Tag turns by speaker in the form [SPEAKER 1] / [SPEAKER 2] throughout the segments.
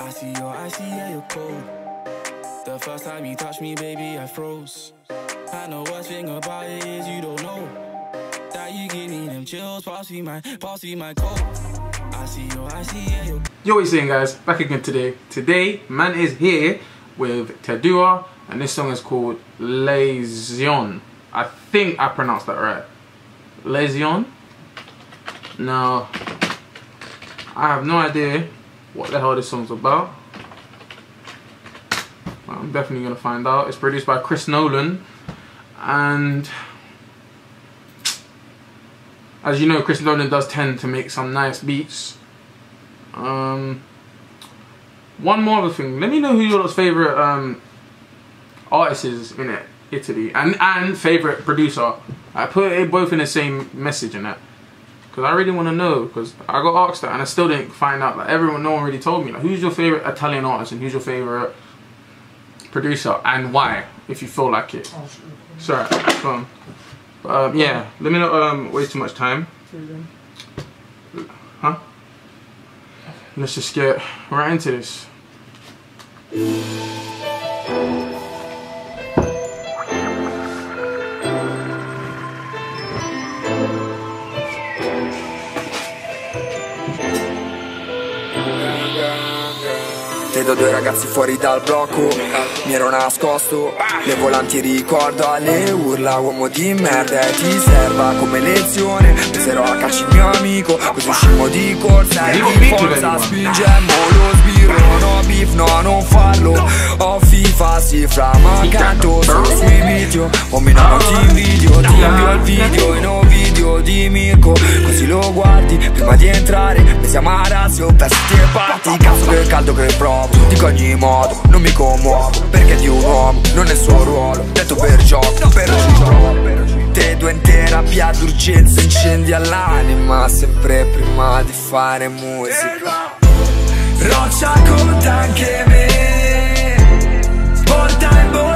[SPEAKER 1] I see your eyes, see yeah, you're cold. The first time you touched me, baby, I froze. And the worst thing about it is you don't know that you give me them chills. Pass me my, pass me my coat. I see your eyes, see yeah, you're
[SPEAKER 2] Yo, what you saying guys? Back again today. Today, man is here with Tedua, and this song is called Lesion. I think I pronounced that right. Lesion? Now, I have no idea what the hell this song's about. I'm definitely gonna find out. It's produced by Chris Nolan, and as you know, Chris Nolan does tend to make some nice beats. Um, one more other thing. Let me know who your favorite um, artist is in it, Italy, and and favorite producer. I put it both in the same message in that because I really want to know. Because I got asked that and I still didn't find out. Like everyone, no one really told me. Like, who's your favorite Italian artist and who's your favorite producer and why, if you feel like it. Sorry, go on. But, um, yeah, let me not um, waste too much time. Huh? Let's just get right into this.
[SPEAKER 3] Vedo due ragazzi fuori dal blocco. Mi ero nascosto. Le volanti ricordo alle urla. Uomo di merda e ti serva come lezione. Peserò a calci il mio amico. Così uscimmo di corsa e di forza Spingemmo lo sbirro. No beef, no non fallo. Ho FIFA, si fra ma canto Solo sui video. O mi non ti invidio. Ti invio il video. In un video di Mirko. Così lo guardi prima di entrare. Pensiamo a razio, pezzi e parti Cazzo che caldo che provo Dico ogni modo, non mi commuovo Perché di un uomo non è il suo ruolo. Detto per gioco, per gioco. Te due in terapia d'urgenza Incendi all'anima Sempre prima di fare musica Roccia conta anche me. Porta in borsa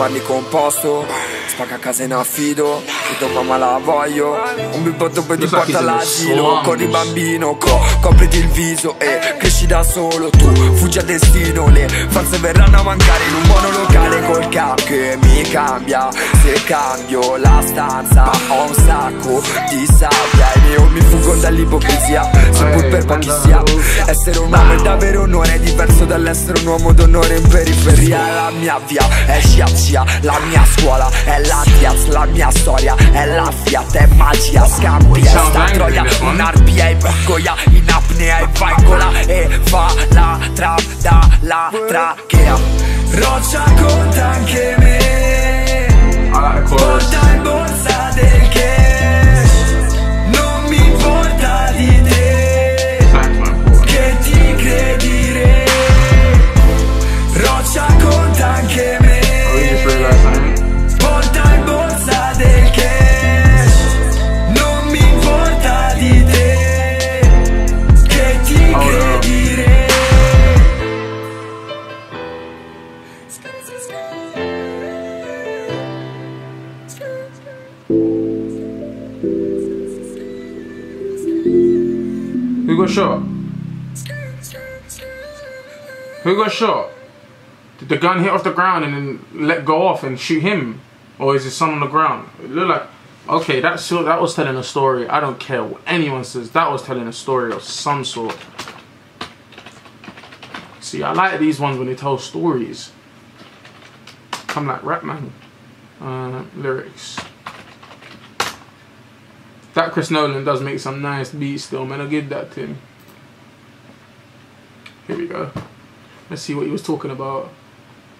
[SPEAKER 3] Parli composto Spacca a casa in affido E tua mamma la voglio. Un bimbo poi ti porta all'asilo. Corri bambino, co copriti il viso E cresci da solo. Tu Fuggi a destino Le forze verranno a mancare in un monolocale Col cap che mi cambia. Se cambio la stanza Ho un sacco di sabbia io mi fuggo dall'ipocrisia. Seppur per pochi sia. Essere un uomo è davvero onore È diverso dall'essere un uomo d'onore in periferia. La mia via è sciazzia La mia scuola è la Diaz. La mia storia è la Fiat. È magia, scambia
[SPEAKER 2] Sounds
[SPEAKER 3] sta
[SPEAKER 2] angry,
[SPEAKER 3] troia.
[SPEAKER 2] one.
[SPEAKER 3] Un'arpia e goia In apnea e va in gola E fa la trap dalla trachea. Roccia conta anche me.
[SPEAKER 2] Chorus.
[SPEAKER 3] Porta in borsa del cash
[SPEAKER 2] got shot? Who got shot? Did the gun hit off the ground and then let go off and shoot him? Or is it someone on the ground? It looked like, okay, that, so that was telling a story. I don't care what anyone says. That was telling a story of some sort. See, I like these ones when they tell stories. Come like rap man. Uh, lyrics. That Chris Nolan does make some nice beats still, man. I'll give that to him. Here we go. Let's see what he was talking about.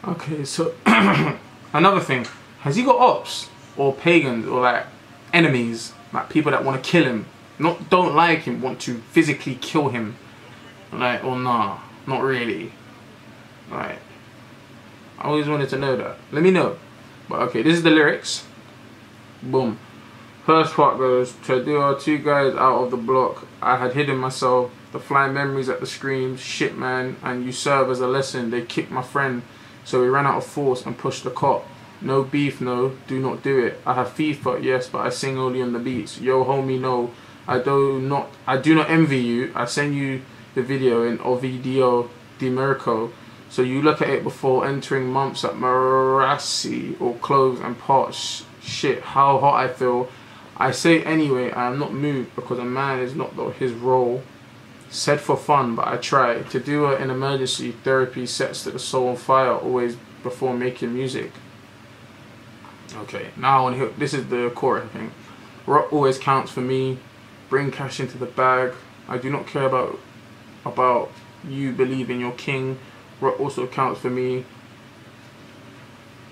[SPEAKER 2] Okay, so another thing. Has he got ops or pagans or like enemies? Like people that want to kill him. Not don't like him, want to physically kill him. Like, or nah, not really. Like I always wanted to know that. Let me know. But okay, this is the lyrics. Boom. First part goes to do our two guys out of the block. I had hidden myself. The flying memories at the screams, shit man, and you serve as a lesson. They kicked my friend, so we ran out of force and pushed the cop. No beef, no, do not do it. I have FIFA, yes, but I sing only on the beats. Yo, homie, no, I do not, I do not envy you. I send you the video in Ovidio Di Mirko, so you look at it before entering months at Marassi or clothes and parts. Shit, how hot I feel. I say anyway, I am not moved because a man is not his role. Said for fun, but I try to do in emergency therapy sets that the soul on fire always before making music. Okay, now I to hear. This is the chorus thing. Rock always counts for me. Bring cash into the bag. I do not care about about you believing in your king. Rock also counts for me.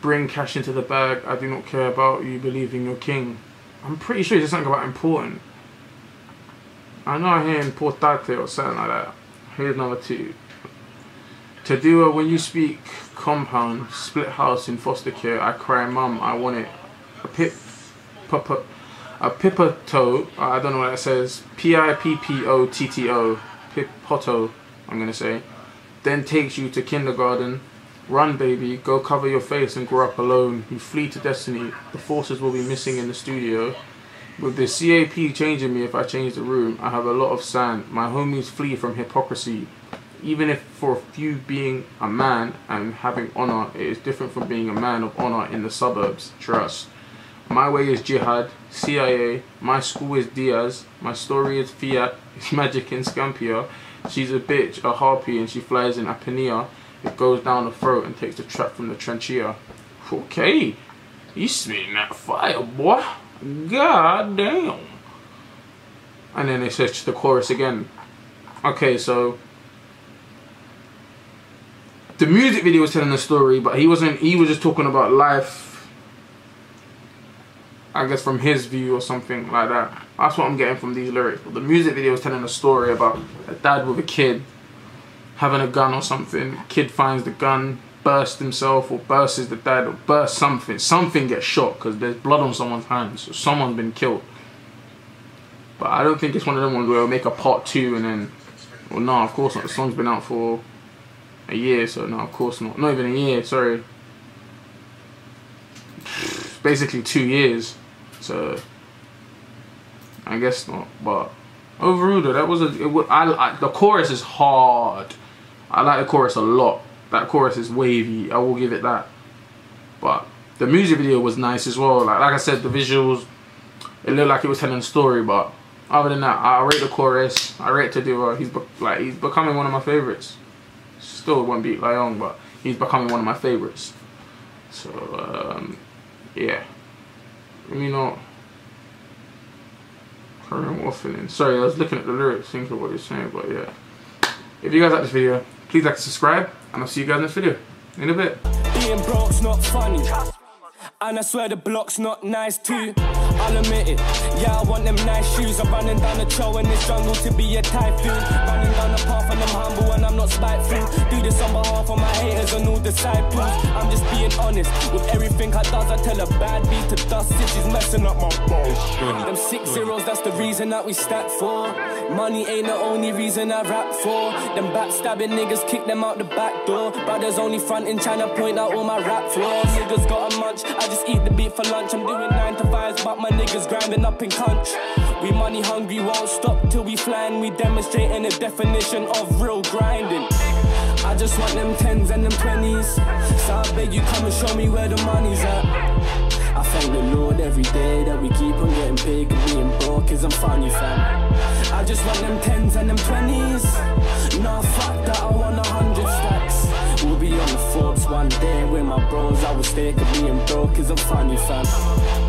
[SPEAKER 2] Bring cash into the bag. I do not care about you believing in your king. I'm pretty sure it's something about important. I know I hear importate or something like that. Here's number two. To do when you speak compound, split house in foster care, I cry mum, I want it. A pip, papa, a pipoto, I don't know what that says, P-I-P-P-O-T-T-O, pipoto, I'm gonna say, then takes you to kindergarten, run baby, go cover your face and grow up alone, you flee to destiny, the forces will be missing in the studio, with the CAP changing me if I change the room, I have a lot of sand, my homies flee from hypocrisy, even if for a few being a man and having honor, it is different from being a man of honor in the suburbs. Trust. My way is jihad, CIA, my school is Diaz, my story is Fiat, it's magic in Scampia. She's a bitch, a harpy, and she flies in Apnea. It goes down the throat and takes the trap from the tranchia. Okay, you spitting that fire, boy. God damn. And then it says the chorus again. Okay, so the music video was telling a story, but he wasn't. He was just talking about life. I guess from his view or something like that. That's what I'm getting from these lyrics. But the music video was telling a story about a dad with a kid having a gun or something. Kid finds the gun, bursts himself, or bursts the dad, or bursts something. Something gets shot because there's blood on someone's hands. So someone's been killed. But I don't think it's one of them ones where we'll make a part two and then. Well, no, of course not. The song's been out for a year, so no, of course not. Not even a year, sorry. Basically two years, so I guess not. But overall, though, that was a. It I, I the chorus is hard. I like the chorus a lot. That chorus is wavy. I will give it that. But the music video was nice as well. Like like I said, the visuals. It looked like it was telling a story, but other than that, I rate the chorus. I rate Tedua. He's like he's becoming one of my favorites still won't beat Lyon, but he's becoming one of my favorites. So, um, yeah. Let me not. Current waffling. Sorry, I was looking at the lyrics, thinking what you're saying, but yeah. If you guys like this video, please like and subscribe, and I'll see you guys in this video. In a bit.
[SPEAKER 4] Being broke's not funny. And I swear the block's not nice too. I'll admit it. Yeah, I want them nice shoes. I'm running down the trail in this jungle to be a typhoon. Running down the path and I'm humble and I'm not spiteful. Do this on behalf of my haters and all disciples. I'm just being honest with everything I does. I tell a bad beat to dust if she's messing up my balls. Them six zeros, that's the reason that we stack for. Money ain't the only reason I rap for. Them backstabbing niggas kick them out the back door. Brothers only frontin' trying to point out all my rap flaws. Niggas got a munch, I just eat the beat for lunch. I'm doing nine to fives, but my niggas grinding up in country. We money hungry, won't stop till we flying. We demonstrating the definition of real grinding. I just want them tens and them twenties. So I beg you come and show me where the money's at. I thank the Lord every day that we keep on getting paid and being broke is I'm funny fam. I just want them tens and them twenties. Nah, fuck that, I want a hundred stacks. We'll be on the Forbes one day with my bros. I will stay cause being broke is I'm funny fam.